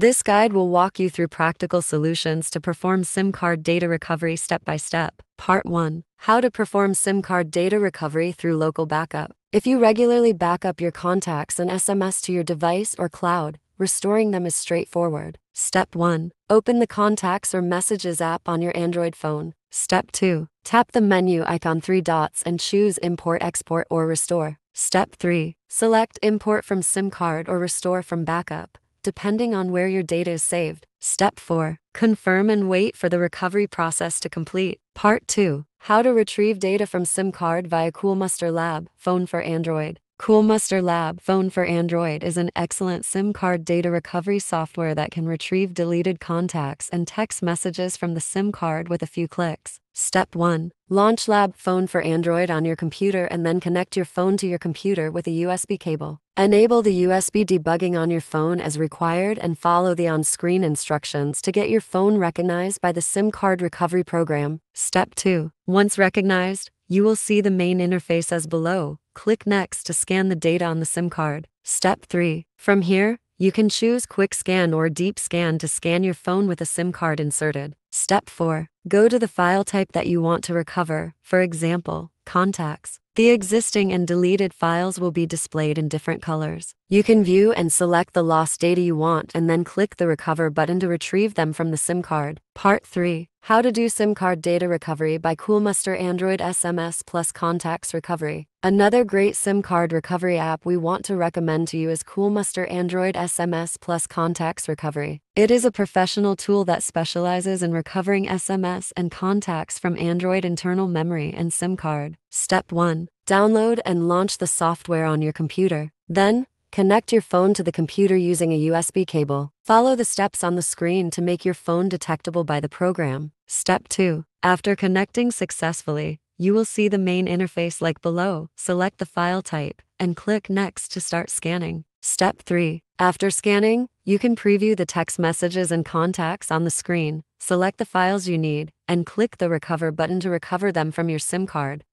This guide will walk you through practical solutions to perform SIM card data recovery step by step. Part 1 How to perform SIM card data recovery through local backup. If you regularly back up your contacts and SMS to your device or cloud, restoring them is straightforward. Step 1 Open the Contacts or Messages app on your Android phone. Step 2 Tap the menu icon three dots and choose Import, Export, or Restore. Step 3 Select Import from SIM card or Restore from backup, depending on where your data is saved. Step 4 Confirm and wait for the recovery process to complete. Part 2 How to retrieve data from SIM card via Coolmuster Lab.Fone for Android. Coolmuster Lab.Fone for Android is an excellent SIM card data recovery software that can retrieve deleted contacts and text messages from the SIM card with a few clicks. Step 1. Launch Lab.Fone for Android on your computer and then connect your phone to your computer with a USB cable. Enable the USB debugging on your phone as required and follow the on screen instructions to get your phone recognized by the SIM card recovery program. Step 2. Once recognized, you will see the main interface as below. Click Next to scan the data on the SIM card. Step 3. From here, you can choose Quick Scan or Deep Scan to scan your phone with a SIM card inserted. Step 4. Go to the file type that you want to recover, for example, contacts. The existing and deleted files will be displayed in different colors. You can view and select the lost data you want and then click the Recover button to retrieve them from the SIM card. Part 3 How to do SIM card data recovery by Coolmuster Android SMS plus Contacts Recovery. Another great SIM card recovery app we want to recommend to you is Coolmuster Android SMS plus Contacts Recovery. It is a professional tool that specializes in recovering SMS and contacts from Android internal memory and SIM card. Step 1 Download and launch the software on your computer. Then, Connect your phone to the computer using a USB cable. Follow the steps on the screen to make your phone detectable by the program. Step 2. After connecting successfully, you will see the main interface like below. Select the file type and click Next to start scanning. Step 3. After scanning, you can preview the text messages and contacts on the screen. Select the files you need and click the Recover button to recover them from your SIM card.